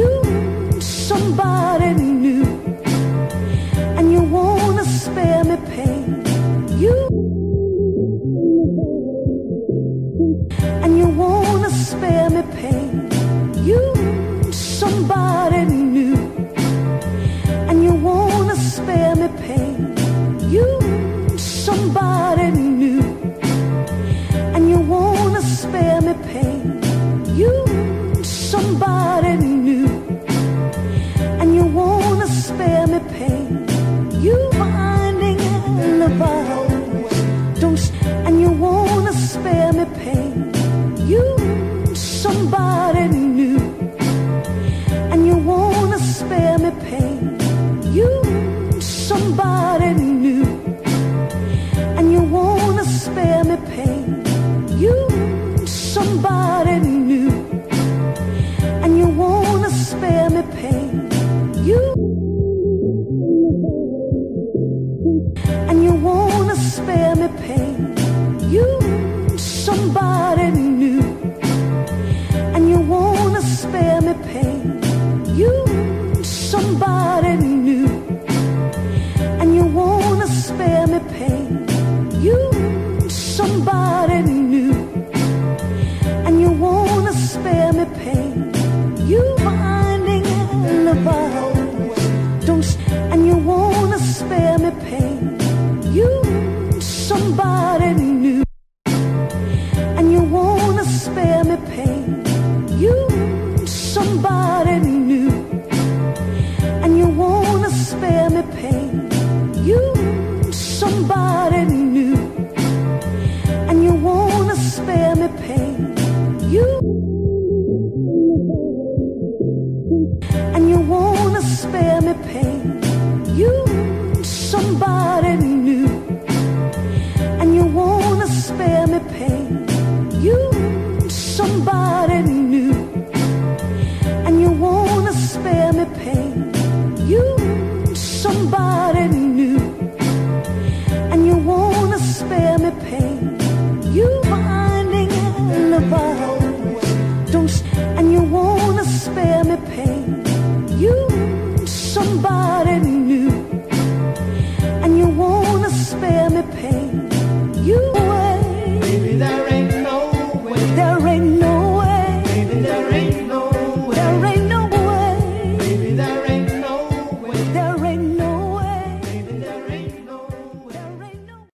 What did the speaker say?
you somebody new. And you wanna spare me pain. You and you wanna spare me pain. You somebody new. And you wanna spare me pain. You somebody spare me pain. You finding alibis, don't and you wanna spare me pain. You somebody new, and you wanna spare me pain. You somebody new, and you wanna spare me pain. Somebody new, and you wanna spare me pain. You somebody new, and you wanna spare me pain. You somebody new, and you wanna spare me pain. You finding alibis, don't and you wanna spare me pain. Spare me pain. You somebody new, and you wanna spare me pain. You somebody new, and you wanna spare me pain. You and you wanna spare me pain. You somebody new, and you wanna spare me pain. pain. You want somebody new, and you wanna spare me pain. You finding an about don't, and you wanna spare me pain. You want somebody new, and you wanna spare me pain.